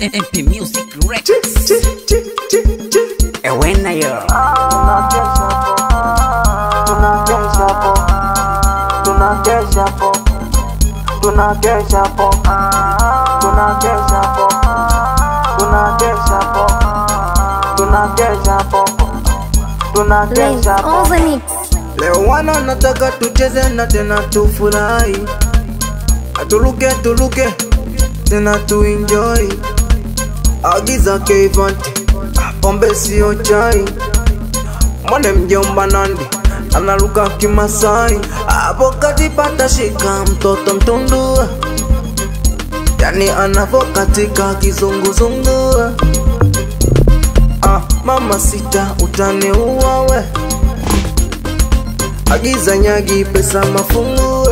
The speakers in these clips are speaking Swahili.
MP Music Records. Ewena yo. tunakesha po tunakesha po tunakesha po tunakesha po tunakesha po tunakesha po leo wana nataka tucheze na tena tufurahi atuluke tuluke tena tuenjoy agiza keivanti pombe sio chai. Mwane mjomba nandi analuka kimasai. Hapo katipata shika mtoto mtundu yani anavokatika kizunguzungua. Ah, mama sita utaniua we agiza nyagi pesa mafungu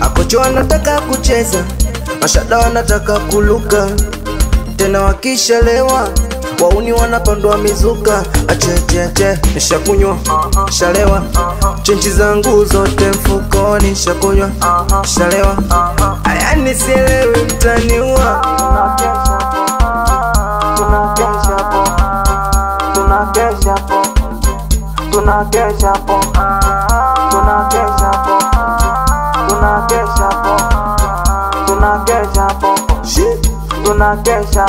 akocho anataka kucheza mashada wanataka kuluka tena wakishalewa wauni wanapandwa mizuka. Achecheche nishakunywa shalewa. Chenchi zangu zote mfukoni shakunywa shalewa. Aya nisielewi mtaniua. Tunakesha po. Tunakesha po. Tunakesha po. Tunakesha po. Tunakesha po tunakesha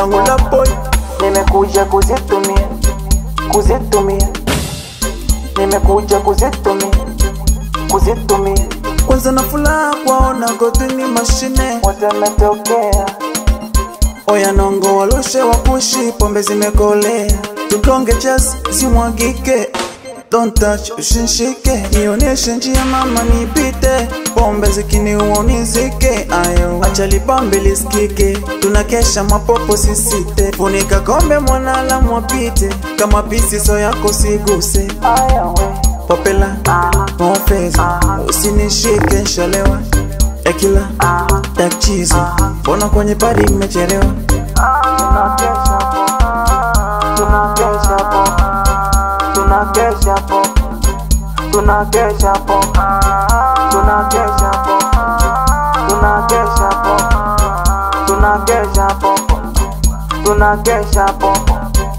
nimekuja kuzitumia kuzitumia. Nimekuja kuzitumia kuzitumia. Kwanza na furaha kwaona godini mashine. Watemetokea oya nongo walushe wakushi pombe zimekolea tukonge chas zimwagike Don't touch ushinshike nionyeshe njia mama nipite. Pombe zikiniua unizike ayo acha libambe lisikike. Tunakesha mapopo sisite funika kombe mwanala mwapite. Kama pisiso yako siguse. Ayo popela mofeza usinishike shalewa, ekila takchizo, mbona kwenye padi mmechelewa tunakesha po tunakesha po tunakesha po tunakesha po tunakesha po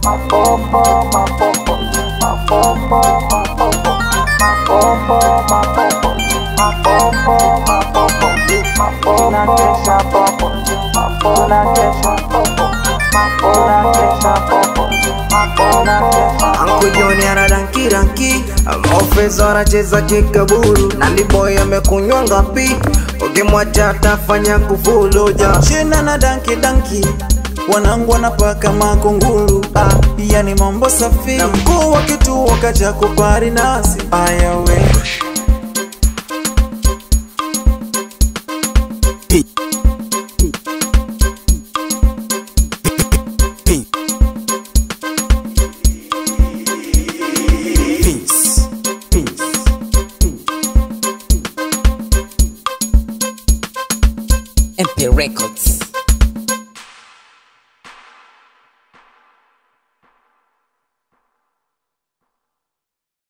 mapopo mapopo mapopo mapopo mapopo mapopo mapopo mapopo tunakesha popo tunakesha popo tunakesha popo danki ranki maofesa anacheza kikaburu. Naliboy amekunywa ngapi? Ukimwacha atafanya kufuluja shina na danki danki. Wanangu wanapaka makunguru. Ah, yani mambo safi. Na mkuu wa kituo kaja kupari nasi. Ayawe the records.